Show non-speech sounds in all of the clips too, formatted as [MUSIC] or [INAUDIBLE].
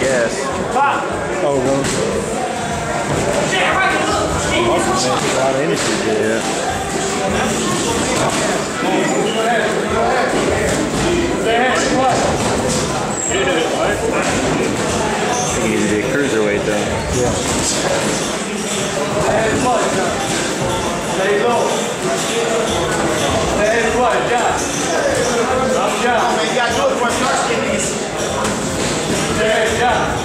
guess. Oh, well. Muscle makes a lot of energy. Yeah. I think he's a cruiserweight though. Yeah. Man, you gotta do it before it starts getting these. Get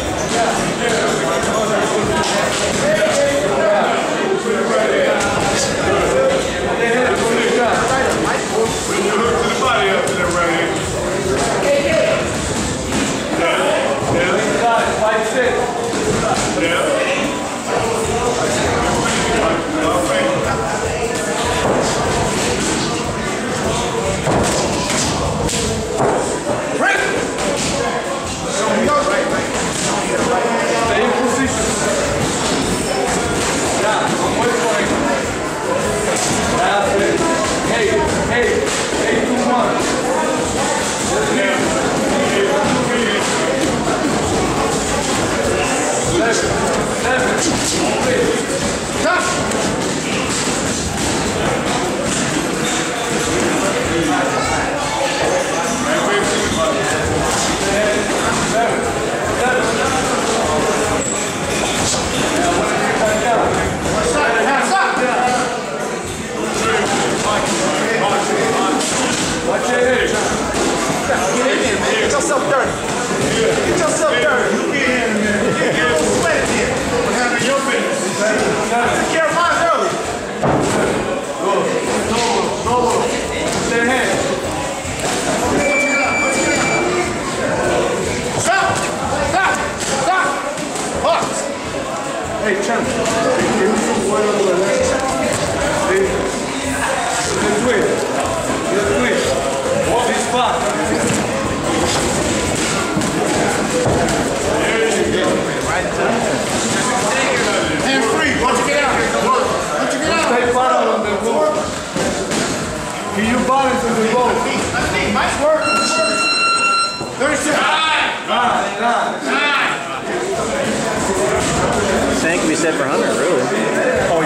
That's me. Nice work. 36. Nine, nine. Same can be said for Hunter, really. Oh,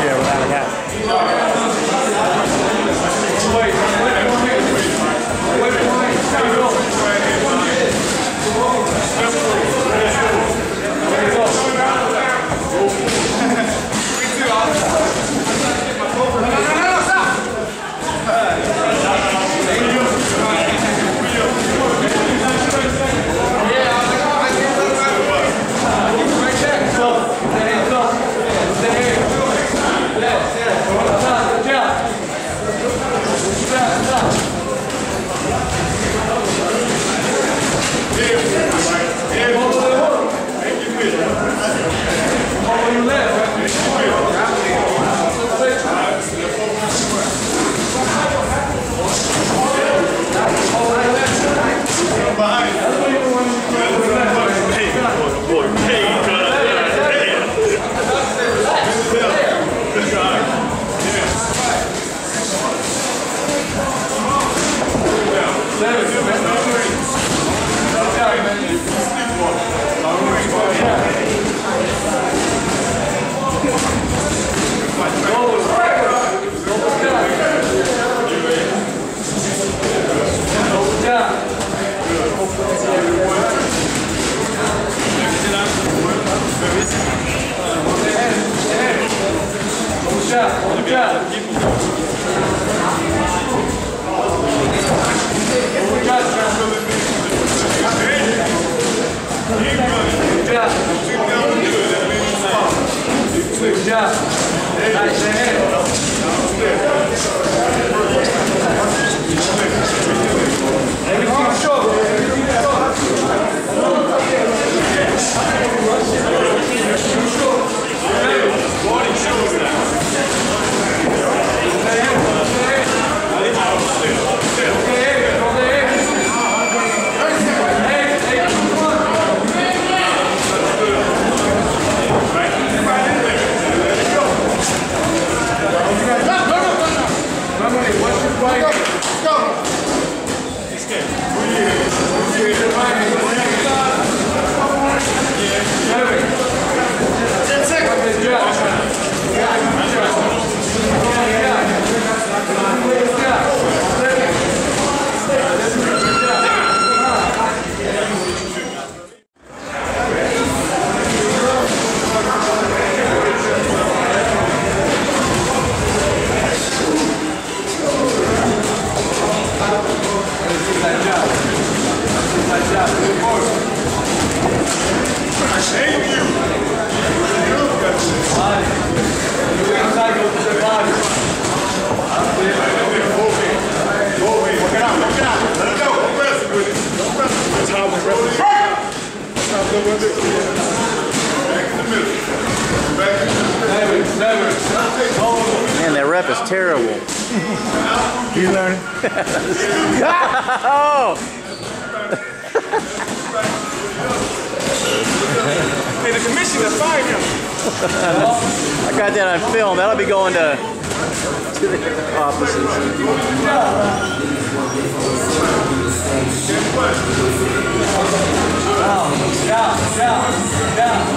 Man, that rep is terrible. you learning? [LAUGHS] [LAUGHS] oh! commission to find him. I got that on film. That'll be going to, to the offices. Down, down, down, down.